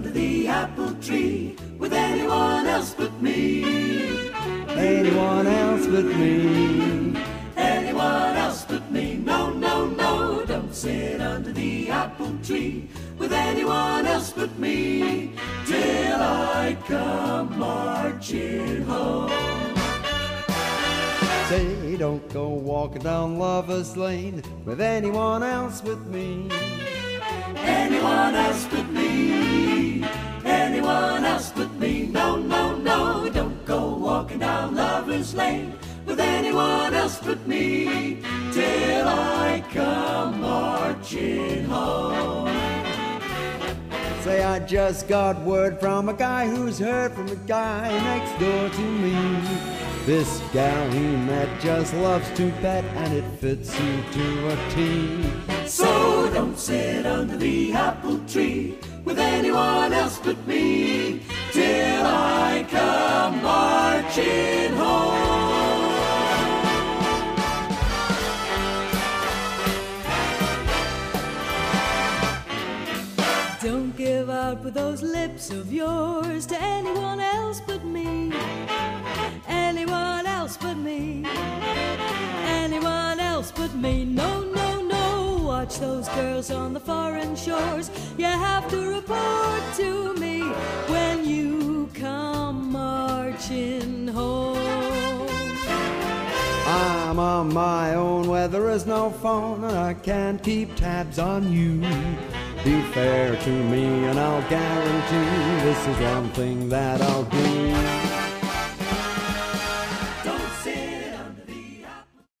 the apple tree with anyone else but me. Anyone else but me. Anyone else but me. No, no, no, don't sit under the apple tree with anyone else but me till I come marching home. Say, don't go walking down Lover's Lane with anyone else but me. Anyone else but me. Walking down Lover's Lane with anyone else but me till I come marching home. Say, I just got word from a guy who's heard from a guy next door to me. This gal he met just loves to bet and it fits you to a T. So don't sit under the apple tree with anyone else but me till I come marching home. Don't give out with those lips of yours to anyone else but me. Anyone else but me. Anyone else but me. No, no, no. Watch those girls on the foreign shores. You have to report to home. I'm on my own where there is no phone and I can't keep tabs on you. Be fair to me and I'll guarantee this is one thing that I'll do.